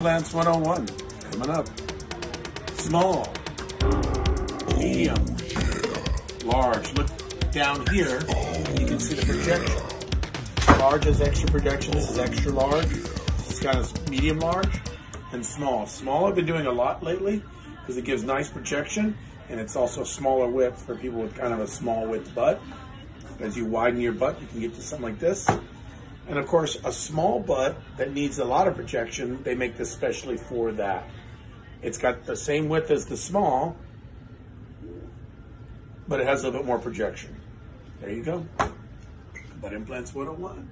Implants 101 coming up. Small, medium, large. Look down here, you can see the projection. Large is extra projection, this is extra large. This is kind of medium large and small. Small I've been doing a lot lately because it gives nice projection and it's also smaller width for people with kind of a small width butt. As you widen your butt, you can get to something like this. And of course, a small butt that needs a lot of projection, they make this specially for that. It's got the same width as the small, but it has a little bit more projection. There you go. Butt Implants 101.